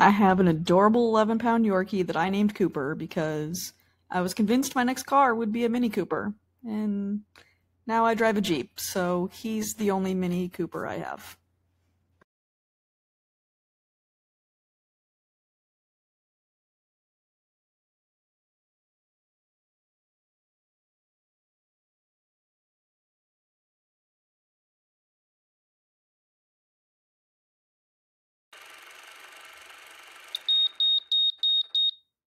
I have an adorable 11 pound Yorkie that I named Cooper because I was convinced my next car would be a Mini Cooper. And now I drive a Jeep, so he's the only Mini Cooper I have.